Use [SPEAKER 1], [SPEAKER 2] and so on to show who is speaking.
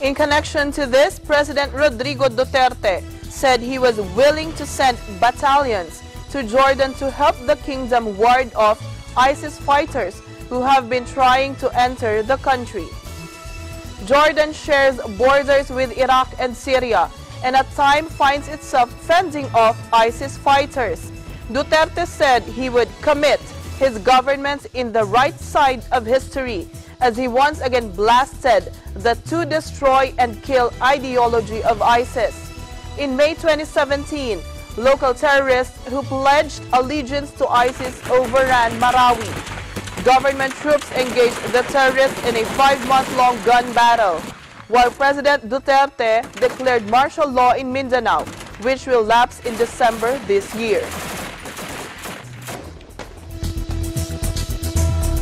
[SPEAKER 1] In connection to this, President Rodrigo Duterte said he was willing to send battalions to Jordan to help the kingdom ward off ISIS fighters who have been trying to enter the country. Jordan shares borders with Iraq and Syria and at times finds itself fending off ISIS fighters. Duterte said he would commit his government in the right side of history as he once again blasted the to destroy and kill ideology of ISIS. In May 2017, local terrorists who pledged allegiance to ISIS overran Marawi. Government troops engaged the terrorists in a five-month-long gun battle, while President Duterte declared martial law in Mindanao, which will lapse in December this year.